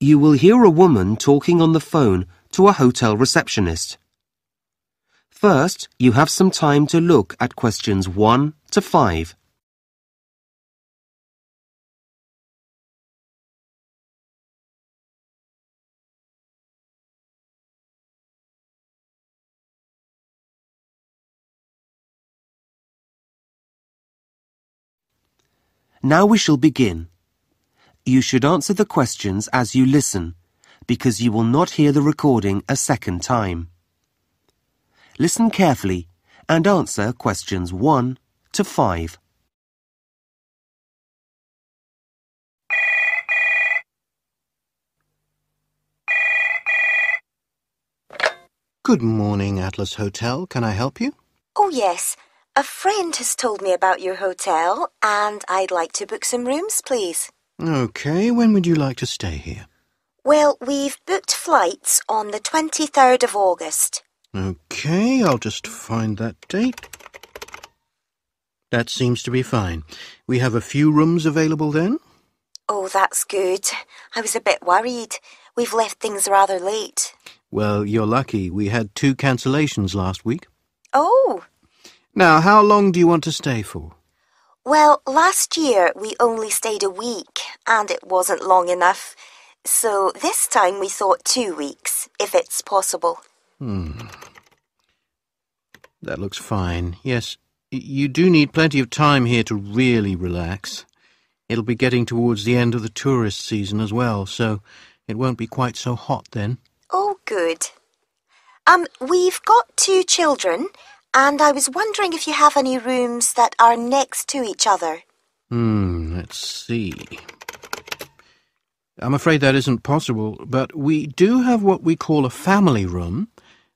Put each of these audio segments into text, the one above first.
You will hear a woman talking on the phone to a hotel receptionist. First, you have some time to look at questions 1 to 5. Now we shall begin. You should answer the questions as you listen, because you will not hear the recording a second time. Listen carefully and answer questions 1 to 5. Good morning, Atlas Hotel. Can I help you? Oh, yes. A friend has told me about your hotel, and I'd like to book some rooms, please. Okay, when would you like to stay here? Well, we've booked flights on the 23rd of August. Okay, I'll just find that date. That seems to be fine. We have a few rooms available then. Oh, that's good. I was a bit worried. We've left things rather late. Well, you're lucky. We had two cancellations last week. Oh, Now, how long do you want to stay for? Well, last year we only stayed a week, and it wasn't long enough. So this time we thought two weeks, if it's possible. Hmm. That looks fine. Yes, you do need plenty of time here to really relax. It'll be getting towards the end of the tourist season as well, so it won't be quite so hot then. Oh, good. Um, we've got two children, and I was wondering if you have any rooms that are next to each other. Hmm, let's see. I'm afraid that isn't possible, but we do have what we call a family room,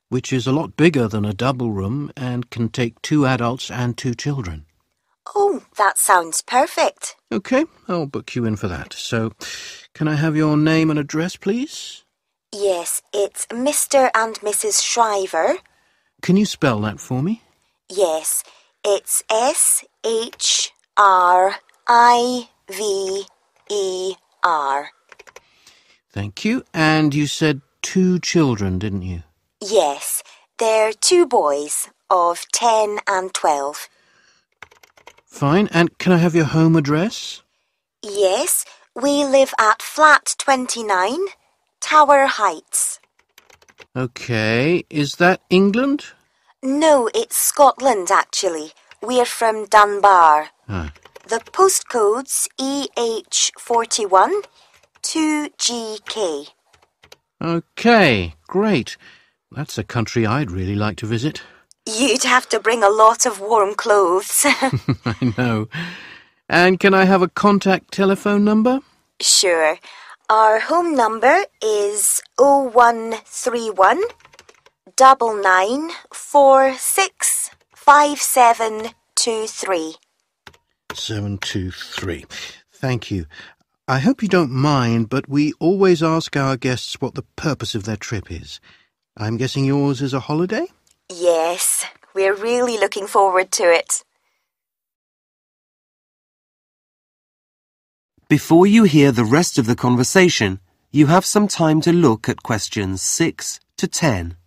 which is a lot bigger than a double room and can take two adults and two children. Oh, that sounds perfect. Okay, I'll book you in for that. So, can I have your name and address, please? Yes, it's Mr. and Mrs. Shriver. Can you spell that for me? Yes, it's S H R I V E R. Thank you. And you said two children, didn't you? Yes, they're two boys of 10 and 12. Fine. And can I have your home address? Yes, we live at flat 29, Tower Heights. Okay. Is that England? No, it's Scotland actually. We're from Dunbar. Ah. The postcode's EH41 2GK. Okay, great. That's a country I'd really like to visit. You'd have to bring a lot of warm clothes. I know. And can I have a contact telephone number? sure. Our home number is 0131 9946 5723. 723. Thank you. I hope you don't mind, but we always ask our guests what the purpose of their trip is. I'm guessing yours is a holiday? Yes, we're really looking forward to it. Before you hear the rest of the conversation, you have some time to look at questions 6 to 10.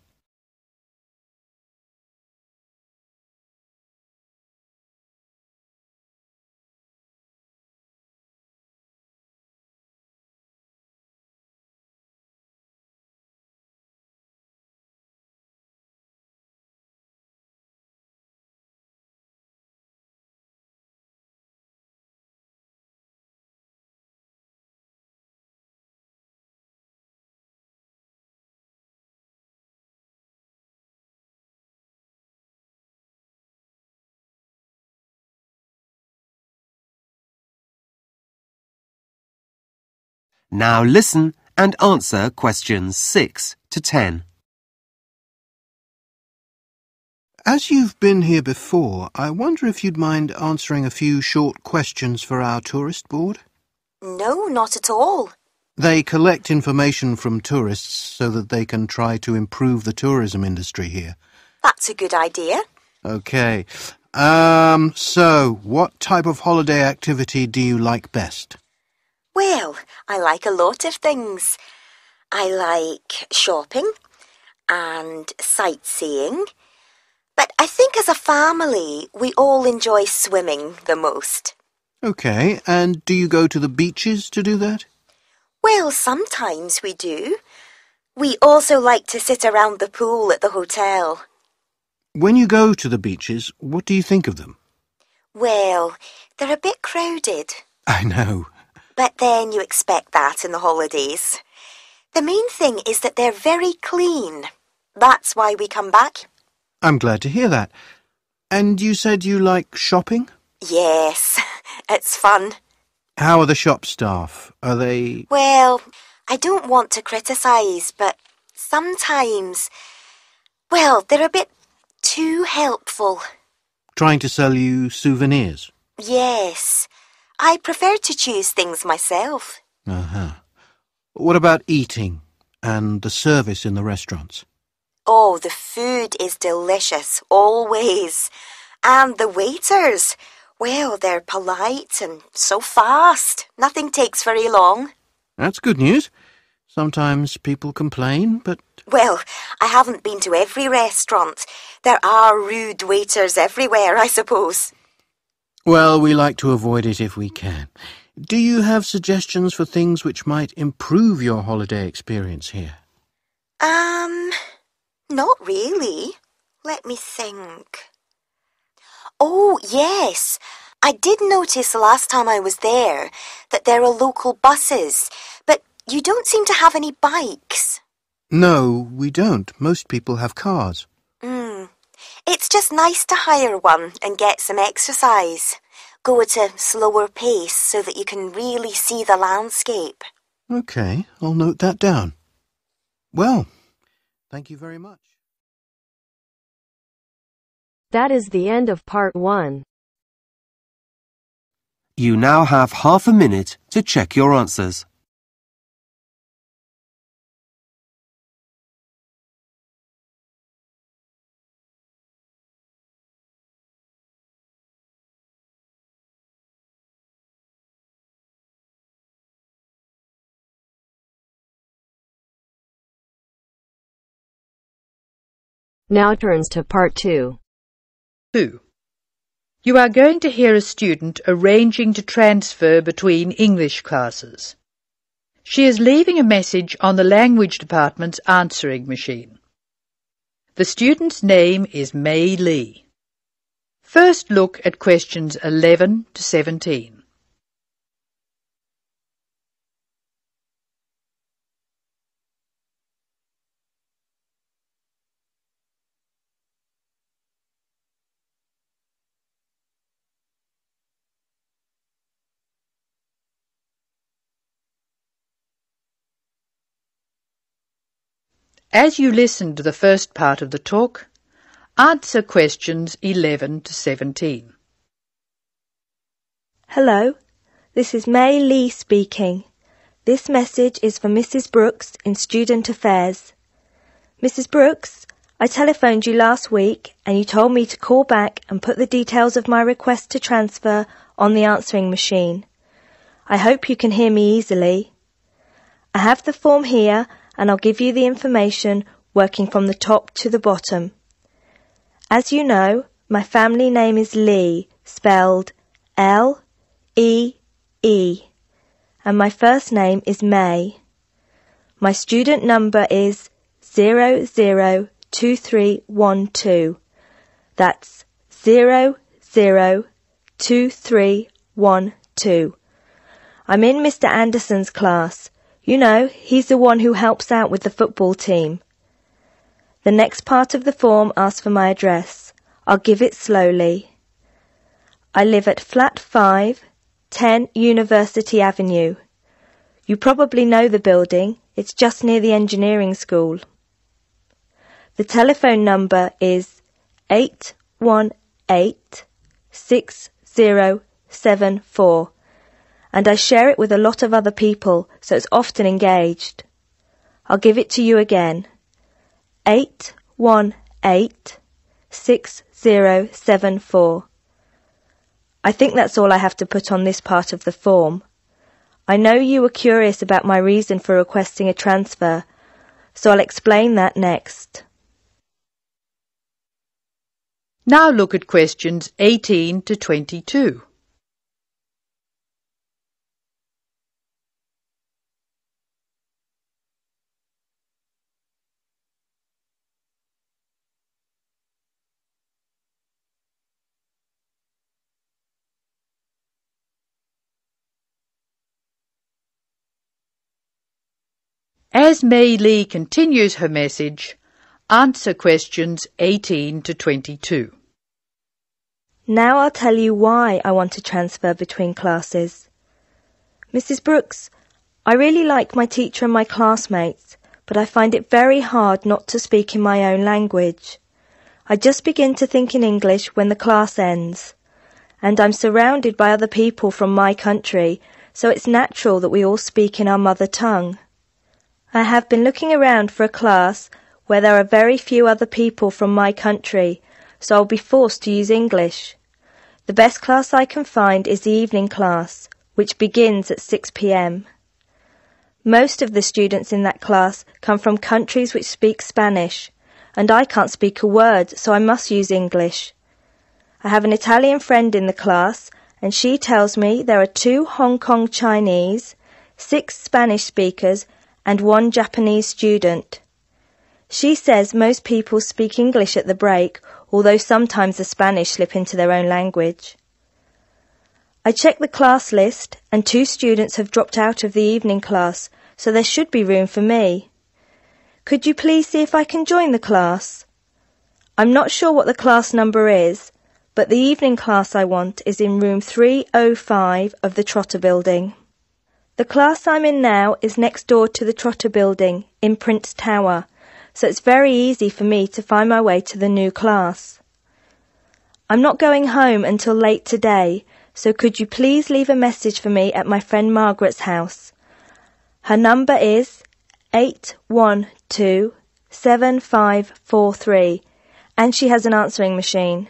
Now listen and answer questions 6 to 10. As you've been here before, I wonder if you'd mind answering a few short questions for our tourist board? No, not at all. They collect information from tourists so that they can try to improve the tourism industry here. That's a good idea. Okay. Um, so, what type of holiday activity do you like best? Well, I like a lot of things. I like shopping and sightseeing. But I think as a family, we all enjoy swimming the most. OK, and do you go to the beaches to do that? Well, sometimes we do. We also like to sit around the pool at the hotel. When you go to the beaches, what do you think of them? Well, they're a bit crowded. I know. But then you expect that in the holidays. The main thing is that they're very clean. That's why we come back. I'm glad to hear that. And you said you like shopping? Yes, it's fun. How are the shop staff? Are they... Well, I don't want to criticise, but sometimes, well, they're a bit too helpful. trying to sell you souvenirs? Yes, I prefer to choose things myself. Uh-huh. What about eating and the service in the restaurants? Oh, the food is delicious, always. And the waiters, well, they're polite and so fast. Nothing takes very long. That's good news. Sometimes people complain, but Well, I haven't been to every restaurant. There are rude waiters everywhere, I suppose. Well, we like to avoid it if we can. Do you have suggestions for things which might improve your holiday experience here? Um, not really. Let me think. Oh, yes. I did notice last time I was there that there are local buses, but you don't seem to have any bikes. No, we don't. Most people have cars. It's just nice to hire one and get some exercise. Go at a slower pace so that you can really see the landscape. OK, I'll note that down. Well, thank you very much. That is the end of part one. You now have half a minute to check your answers. Now turns to part two. 2. You are going to hear a student arranging to transfer between English classes. She is leaving a message on the language department's answering machine. The student's name is May Lee. First look at questions 11 to 17. As you listen to the first part of the talk, answer questions 11 to 17. Hello, this is May Lee speaking. This message is for Mrs. Brooks in Student Affairs. Mrs. Brooks, I telephoned you last week and you told me to call back and put the details of my request to transfer on the answering machine. I hope you can hear me easily. I have the form here and I'll give you the information working from the top to the bottom. As you know, my family name is Lee, spelled L E E, and my first name is May. My student number is zero zero two three one two. That's zero zero two three one two. I'm in Mr. Anderson's class. You know, he's the one who helps out with the football team. The next part of the form asks for my address. I'll give it slowly. I live at flat 5, 10 University Avenue. You probably know the building. It's just near the engineering school. The telephone number is 818 6074 and I share it with a lot of other people, so it's often engaged. I'll give it to you again. 818-6074. I think that's all I have to put on this part of the form. I know you were curious about my reason for requesting a transfer, so I'll explain that next. Now look at questions 18 to 22. As May Lee continues her message, answer questions 18 to 22. Now I'll tell you why I want to transfer between classes. Mrs. Brooks, I really like my teacher and my classmates, but I find it very hard not to speak in my own language. I just begin to think in English when the class ends. And I'm surrounded by other people from my country, so it's natural that we all speak in our mother tongue. I have been looking around for a class where there are very few other people from my country, so I'll be forced to use English. The best class I can find is the evening class, which begins at 6 p.m. Most of the students in that class come from countries which speak Spanish, and I can't speak a word, so I must use English. I have an Italian friend in the class, and she tells me there are two Hong Kong Chinese, six Spanish speakers, and one Japanese student. She says most people speak English at the break, although sometimes the Spanish slip into their own language. I checked the class list and two students have dropped out of the evening class, so there should be room for me. Could you please see if I can join the class? I'm not sure what the class number is, but the evening class I want is in room 305 of the Trotter building. The class I'm in now is next door to the Trotter building in Prince Tower, so it's very easy for me to find my way to the new class. I'm not going home until late today, so could you please leave a message for me at my friend Margaret's house? Her number is 8127543 and she has an answering machine.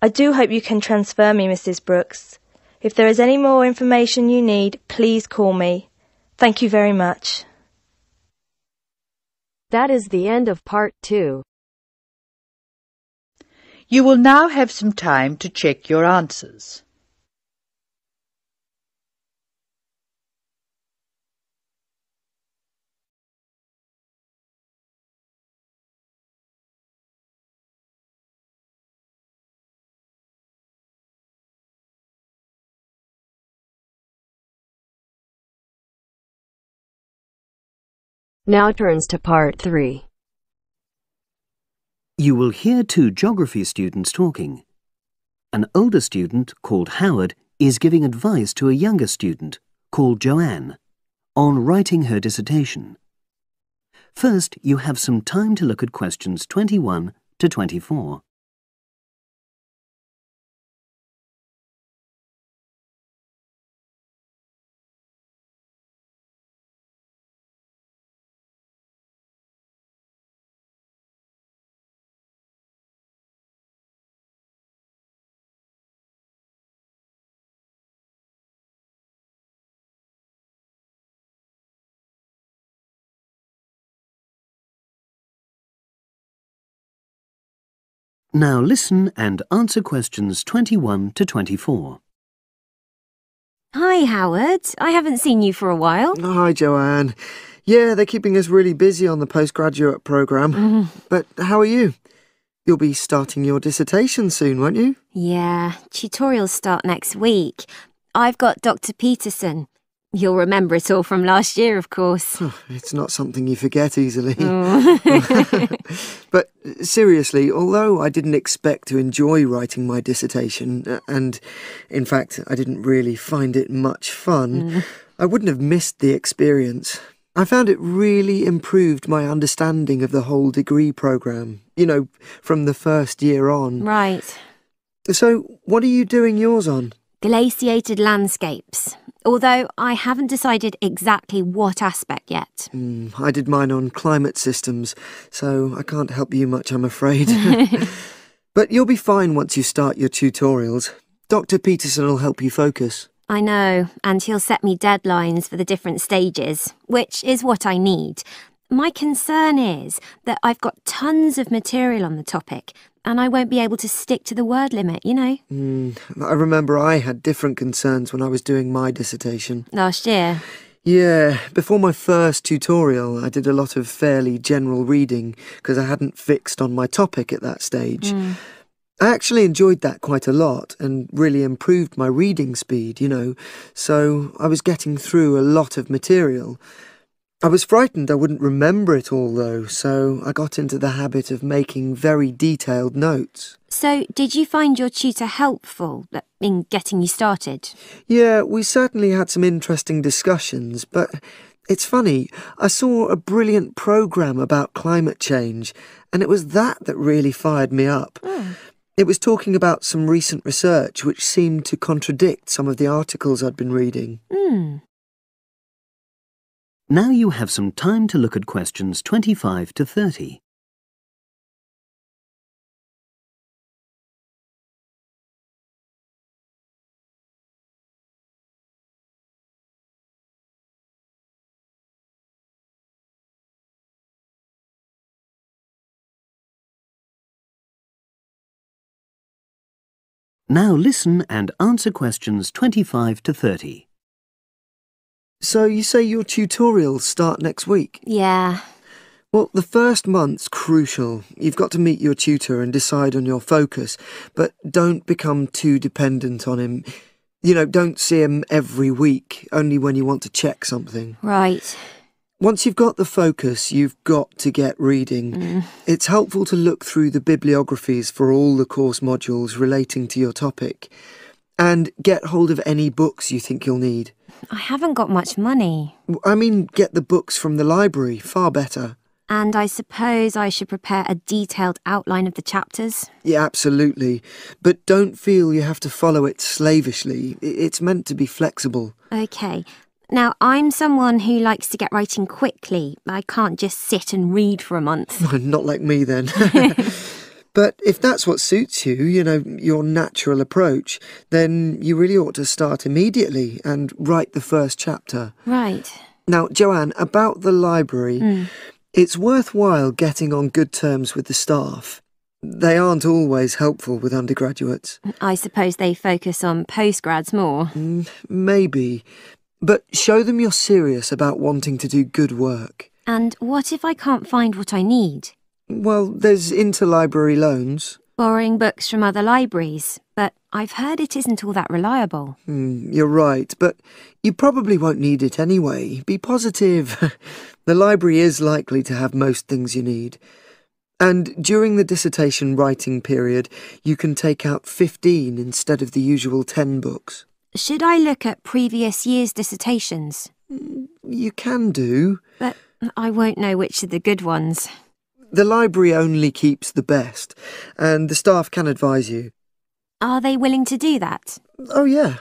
I do hope you can transfer me, Mrs. Brooks. If there is any more information you need, please call me. Thank you very much. That is the end of part 2. You will now have some time to check your answers. Now turns to part 3. You will hear two geography students talking. An older student, called Howard, is giving advice to a younger student, called Joanne, on writing her dissertation. First, you have some time to look at questions 21 to 24. Now listen and answer questions 21 to 24. Hi, Howard. I haven't seen you for a while. Hi, Joanne. Yeah, they're keeping us really busy on the postgraduate programme. Mm-hmm. But how are you? You'll be starting your dissertation soon, won't you? Yeah, tutorials start next week. I've got Dr. Peterson. You'll remember it all from last year, of course. It's not something you forget easily. Oh. But seriously, although I didn't expect to enjoy writing my dissertation, uh, and in fact, I didn't really find it much fun, I wouldn't have missed the experience. I found it really improved my understanding of the whole degree programme, you know, from the first year on. right. So, what are you doing yours on? Glaciated landscapes. Although I haven't decided exactly what aspect yet. Hmm, I did mine on climate systems, so I can't help you much, I'm afraid. but you'll be fine once you start your tutorials. Dr. Peterson will help you focus. I know, and he'll set me deadlines for the different stages, which is what I need. My concern is that I've got tons of material on the topic, and I won't be able to stick to the word limit, you know? Mm, I remember I had different concerns when I was doing my dissertation. Last year. Yeah, before my first tutorial, I did a lot of fairly general reading because I hadn't fixed on my topic at that stage. Mm. I actually enjoyed that quite a lot and really improved my reading speed, you know, so I was getting through a lot of material. I was frightened I wouldn't remember it all, though, so I got into the habit of making very detailed notes. So, did you find your tutor helpful in getting you started? Yeah, we certainly had some interesting discussions, but it's funny, I saw a brilliant programme about climate change, and it was that that really fired me up. Oh. It was talking about some recent research which seemed to contradict some of the articles I'd been reading. Hmm. Now you have some time to look at questions 25 to 30. Now listen and answer questions 25 to 30. So you say your tutorials start next week? Yeah. Well, the first month's crucial. You've got to meet your tutor and decide on your focus, but don't become too dependent on him. You know, don't see him every week, only when you want to check something. Right. Once you've got the focus, you've got to get reading. Mm. It's helpful to look through the bibliographies for all the course modules relating to your topic and get hold of any books you think you'll need. I haven't got much money. I mean, get the books from the library, far better. And I suppose I should prepare a detailed outline of the chapters? Yeah, absolutely. But don't feel you have to follow it slavishly. It's meant to be flexible. Okay. Now, I'm someone who likes to get writing quickly. I can't just sit and read for a month. Not like me then. but if that's what suits you, you know, your natural approach, then you really ought to start immediately and write the first chapter. Right. Now, Joanne, about the library, Mm. it's worthwhile getting on good terms with the staff. They aren't always helpful with undergraduates. I suppose they focus on postgrads more. Mm, maybe. But show them you're serious about wanting to do good work. And what if I can't find what I need? Well, there's interlibrary loans. Borrowing books from other libraries, but I've heard it isn't all that reliable. Hmm, you're right, but you probably won't need it anyway. Be positive. the library is likely to have most things you need. And during the dissertation writing period, you can take out 15 instead of the usual 10 books. Should I look at previous year's dissertations? You can do. But I won't know which are the good ones. The library only keeps the best, and the staff can advise you. Are they willing to do that? Oh, yeah.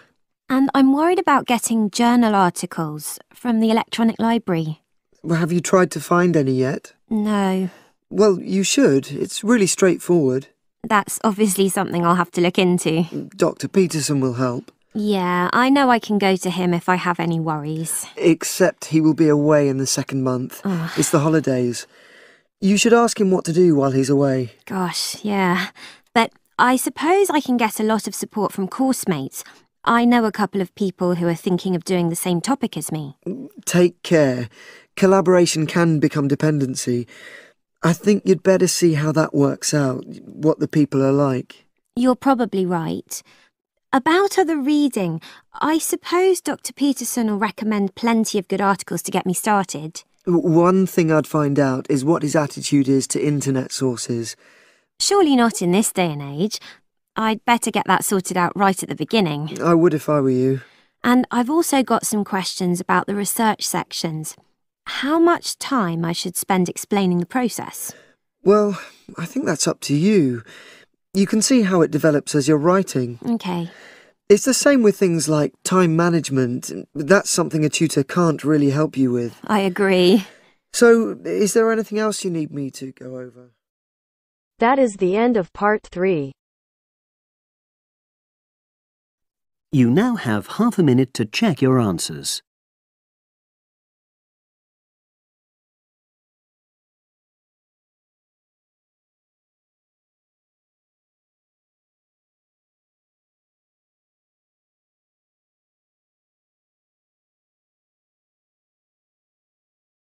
And I'm worried about getting journal articles from the electronic library. Well, have you tried to find any yet? No, Well, you should. It's really straightforward. that's obviously something I'll have to look into. Dr. Peterson will help. Yeah, I know I can go to him if I have any worries. Except he will be away in the second month. It's the holidays. You should ask him what to do while he's away. Gosh, yeah. But I suppose I can get a lot of support from course mates. I know a couple of people who are thinking of doing the same topic as me. Take care. Collaboration can become dependency. I think you'd better see how that works out, what the people are like. You're probably right. About other reading, I suppose Dr. Peterson will recommend plenty of good articles to get me started. One thing I'd find out is what his attitude is to internet sources. Surely not in this day and age. I'd better get that sorted out right at the beginning. I would if I were you. And I've also got some questions about the research sections. How much time I should spend explaining the process? Well, I think that's up to you. You can see how it develops as you're writing. Okay. It's the same with things like time management. That's something a tutor can't really help you with. I agree. So, is there anything else you need me to go over? That is the end of part 3. You now have half a minute to check your answers.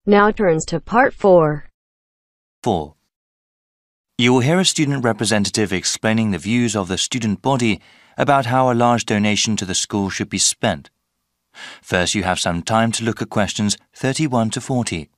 Now turns to part 4. 4. You will hear a student representative explaining the views of the student body about how a large donation to the school should be spent. First, you have some time to look at questions 31 to 40.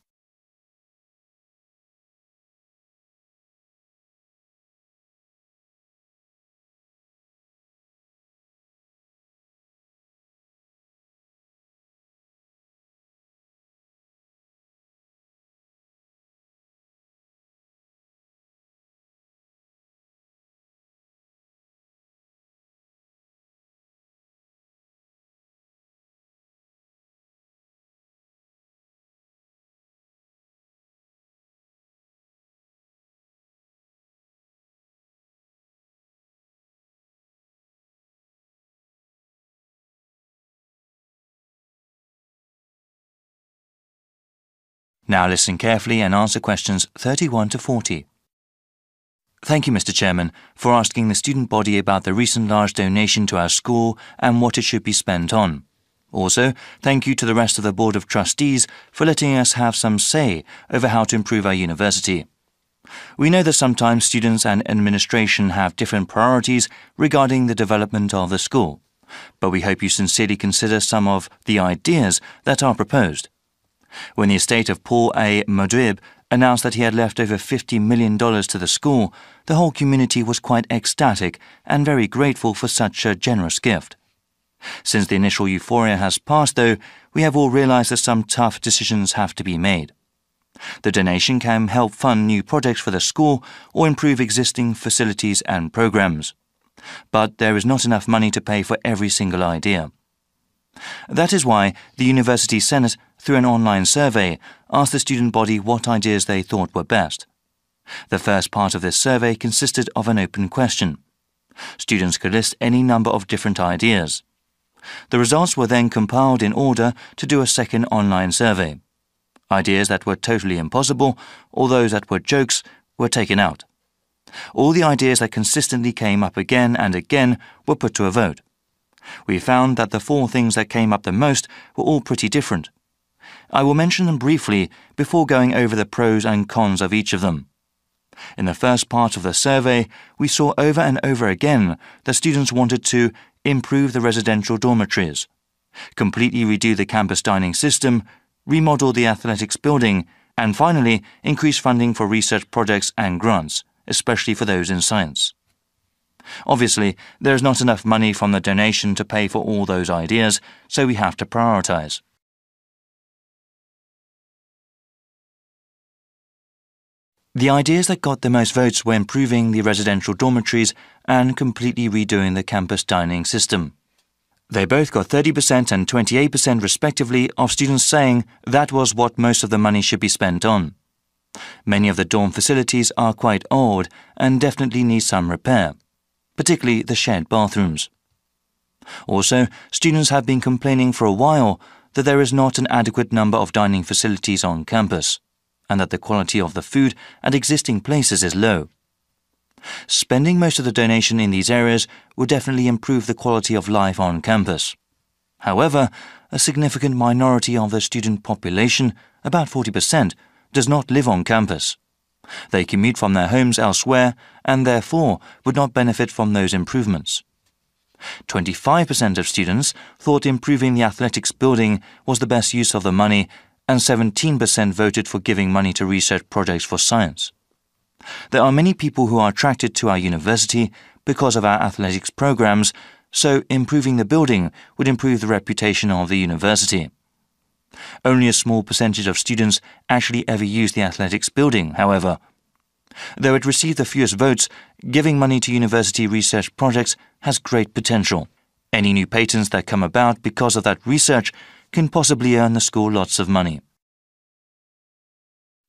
Now listen carefully and answer questions 31 to 40. Thank you, Mr. Chairman, for asking the student body about the recent large donation to our school and what it should be spent on. Also, thank you to the rest of the Board of Trustees for letting us have some say over how to improve our university. We know that sometimes students and administration have different priorities regarding the development of the school, but we hope you sincerely consider some of the ideas that are proposed. When the estate of Paul A. Madrib announced that he had left over $50 million to the school, the whole community was quite ecstatic and very grateful for such a generous gift. Since the initial euphoria has passed, though, we have all realized that some tough decisions have to be made. The donation can help fund new projects for the school or improve existing facilities and programs. But there is not enough money to pay for every single idea. That is why the University Senate, through an online survey, asked the student body what ideas they thought were best. The first part of this survey consisted of an open question. Students could list any number of different ideas. The results were then compiled in order to do a second online survey. Ideas that were totally impossible, or those that were jokes, were taken out. All the ideas that consistently came up again and again were put to a vote. We found that the four things that came up the most were all pretty different. I will mention them briefly before going over the pros and cons of each of them. In the first part of the survey, we saw over and over again that students wanted to improve the residential dormitories, completely redo the campus dining system, remodel the athletics building, and finally increase funding for research projects and grants, especially for those in science. Obviously, there is not enough money from the donation to pay for all those ideas, so we have to prioritize. The ideas that got the most votes were improving the residential dormitories and completely redoing the campus dining system. They both got 30% and 28% respectively of students saying that was what most of the money should be spent on. Many of the dorm facilities are quite old and definitely need some repair particularly the shared bathrooms. Also, students have been complaining for a while that there is not an adequate number of dining facilities on campus, and that the quality of the food at existing places is low. Spending most of the donation in these areas would definitely improve the quality of life on campus. However, a significant minority of the student population, about 40%, does not live on campus. They commute from their homes elsewhere and therefore would not benefit from those improvements. 25% of students thought improving the athletics building was the best use of the money, and 17% voted for giving money to research projects for science. There are many people who are attracted to our university because of our athletics programs, so improving the building would improve the reputation of the university. Only a small percentage of students actually ever use the athletics building, however. Though it received the fewest votes, giving money to university research projects has great potential. Any new patents that come about because of that research can possibly earn the school lots of money.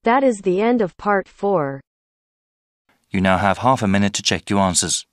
That is the end of part 4. You now have half a minute to check your answers.